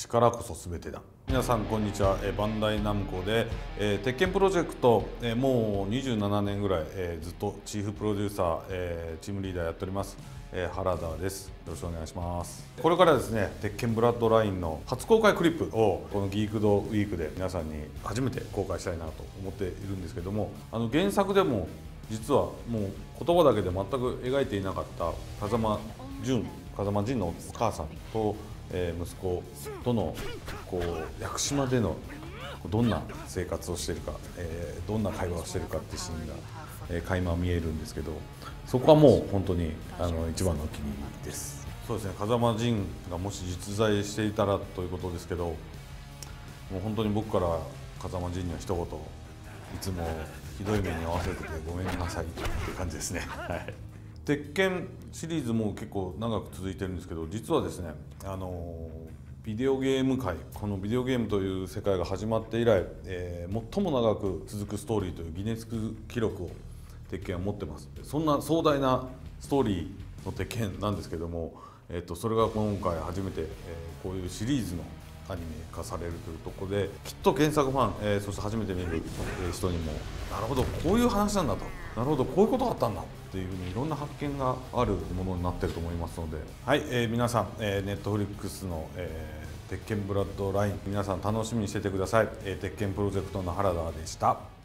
力こそ全てだ。皆さんこんにちは、えバンダイナムコで、えー鉄拳プロジェクト、えーもう27年ぐらい、えーずっとチーフプロデューサー、えーチームリーダーやっております、えー原田です。よろしくお願いします。これからですね鉄拳ブラッドラインの初公開クリップをこのギークドウィークで皆さんに初めて公開したいなと思っているんですけどもあの原作でも実はもう言葉だけで全く描いていなかった風間淳風間仁のお母さんと、えー息子とのこう屋久島でのどんな生活をしているか、えーどんな会話をしてるかっていうシーンが、えー垣間見えるんですけどそこはもう本当にあの一番のお気に入りです。そうですね。風間仁がもし実在していたらということですけどもう本当に僕から風間仁には一言いつもひどい目に遭わせててごめんなさいって感じですね。はい。鉄拳シリーズも結構長く続いてるんですけど実はですねあのビデオゲーム界このビデオゲームという世界が始まって以来、えー最も長く続くストーリーというギネス記録を鉄拳は持ってます。そんな壮大なストーリーの鉄拳なんですけども、えー、とそれが今回初めて、えーこういうシリーズのアニメ化されるというとこできっと原作ファン、えーそして初めて見る人にもなるほどこういう話なんだと。なるほどこういうことがあったんだ。っていうふうにいろんな発見があるものになってると思いますのではい、えー皆さん、えー、ネットフリックスの、えー鉄拳ブラッドライン皆さん楽しみにしててください、えー鉄拳プロジェクトの原田でした。